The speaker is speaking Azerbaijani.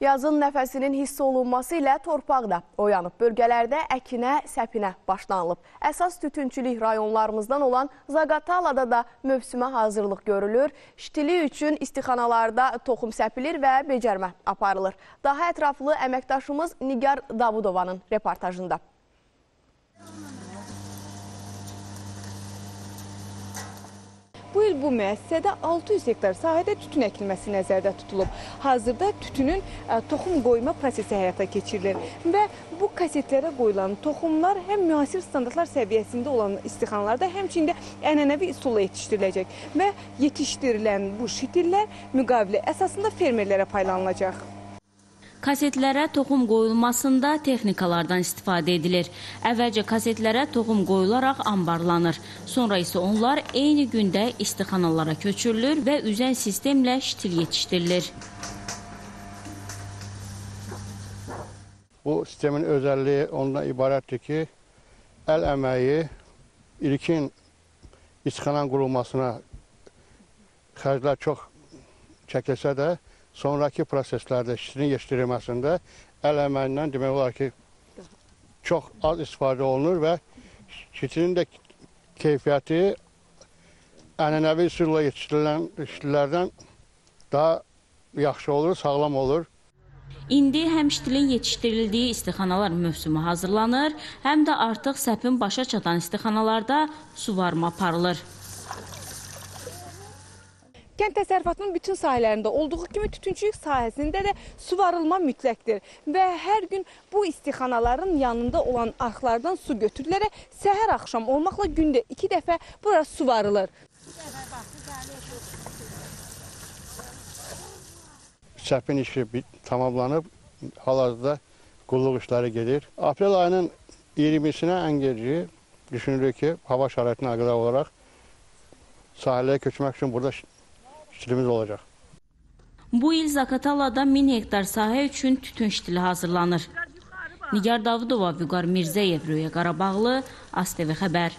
Yazın nəfəsinin hiss olunması ilə torpaq da oyanıb. Bölgələrdə əkinə, səpinə başlanılıb. Əsas tütünçülük rayonlarımızdan olan Zaqatalada da mövsümə hazırlıq görülür. Ştili üçün istixanalarda toxum səpilir və becərmə aparılır. Daha ətraflı əməkdaşımız Nigar Davudovanın reportajında. İl bu müəssisədə 600 hektar sahədə tütün əkilməsi nəzərdə tutulub. Hazırda tütünün ə, toxum qoyma prosesi həyata keçirilir və bu kasetlərə qoyulan toxumlar həm müasir standartlar səviyyəsində olan istixanalarda, həmçində ənənəvi üsulla yetişdiriləcək və yetişdirilən bu şitillər müqavilə əsasında fermerlərə paylanılacaq. Kasetlərə toxum qoyulmasında texnikalardan istifadə edilir. Əvvəlcə kasetlərə toxum qoyularaq ambarlanır. Sonra isə onlar eyni gündə istixanalara köçürülür və üzən sistemlə ştil yetişdirilir. Bu sistemin özelliği ondan ibarətdir ki, əl əməyi ilkin istixananın qurulmasına xərclər çox çəkilsə də, sonraki proseslərdə işçinin yetişdirilməsində əl əməyindən demək olar ki, çox az istifadə olunur və işçinin də keyfiyyəti ənənəvi üsulla yetişdirilən işçilərdən daha yaxşı olur, sağlam olur. İndi həm ştilin yetişdirildiyi istixanalar mövsümü hazırlanır, həm də artıq səpin başa çatan istixanalarda suvarma aparılır. Kənd təsərrüfatının bütün sahələrində olduğu kimi tütünçülük sahəsində də suvarılma mütləqdir və hər gün bu istixanaların yanında olan arxlardan su götürülərək səhər axşam olmaqla gündə 2 dəfə bura suvarılır. Səpin işi tamamlanıb, hal-hazırda qulluq işləri gedir. Aprel ayının 20-sinə ən geci düşünülür ki, hava şəraitinə əlaqədar olaraq sahələrə köçmək üçün burada işçilimiz olacaq. Bu il Zakatalada 1000 hektar sahə üçün tütün ştili hazırlanır. Nigar Davudova, Vüqar Mirzəyev, Röya Qarabağlı, ASTV xəbər.